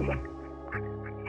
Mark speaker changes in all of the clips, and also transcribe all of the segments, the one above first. Speaker 1: 何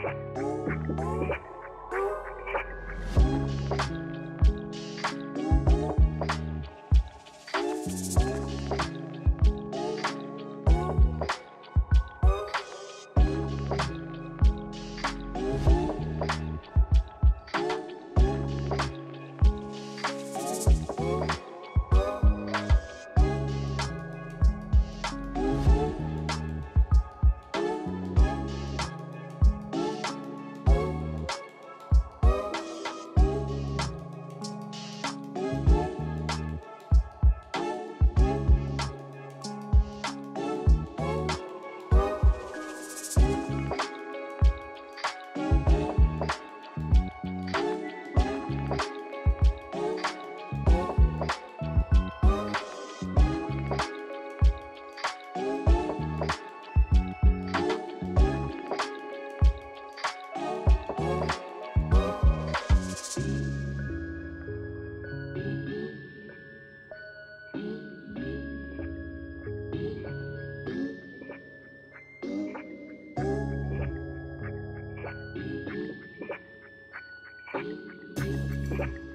Speaker 2: Thank you.